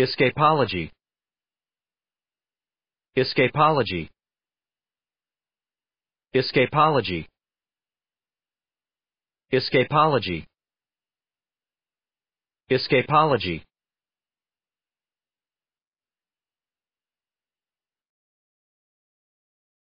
Escapology. Escapology. Escapology. Escapology. Escapology.